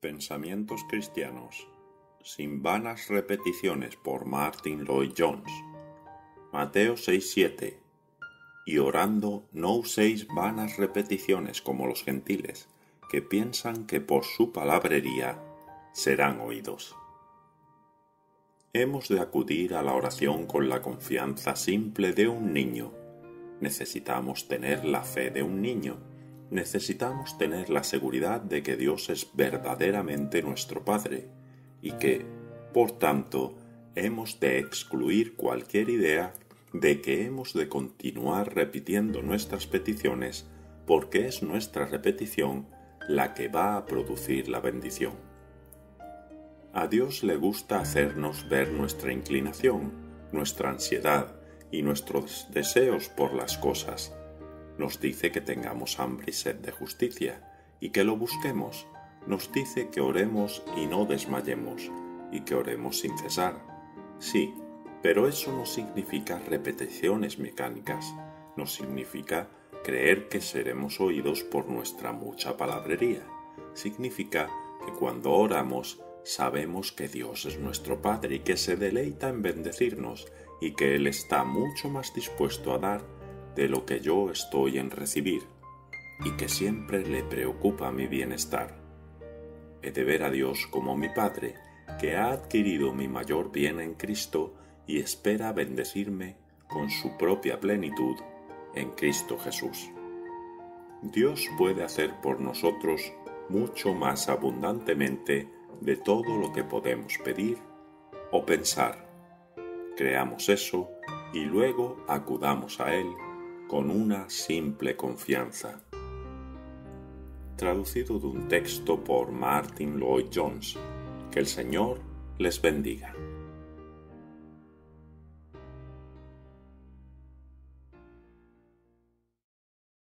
Pensamientos cristianos sin vanas repeticiones por Martin Lloyd Jones. Mateo 6:7 Y orando no uséis vanas repeticiones como los gentiles, que piensan que por su palabrería serán oídos. Hemos de acudir a la oración con la confianza simple de un niño. Necesitamos tener la fe de un niño necesitamos tener la seguridad de que Dios es verdaderamente nuestro Padre y que, por tanto, hemos de excluir cualquier idea de que hemos de continuar repitiendo nuestras peticiones porque es nuestra repetición la que va a producir la bendición. A Dios le gusta hacernos ver nuestra inclinación, nuestra ansiedad y nuestros deseos por las cosas nos dice que tengamos hambre y sed de justicia, y que lo busquemos. Nos dice que oremos y no desmayemos, y que oremos sin cesar. Sí, pero eso no significa repeticiones mecánicas, no significa creer que seremos oídos por nuestra mucha palabrería. Significa que cuando oramos sabemos que Dios es nuestro Padre y que se deleita en bendecirnos y que Él está mucho más dispuesto a dar de lo que yo estoy en recibir y que siempre le preocupa mi bienestar. He de ver a Dios como mi Padre, que ha adquirido mi mayor bien en Cristo y espera bendecirme con su propia plenitud en Cristo Jesús. Dios puede hacer por nosotros mucho más abundantemente de todo lo que podemos pedir o pensar. Creamos eso y luego acudamos a Él con una simple confianza. Traducido de un texto por Martin Lloyd Jones. Que el Señor les bendiga.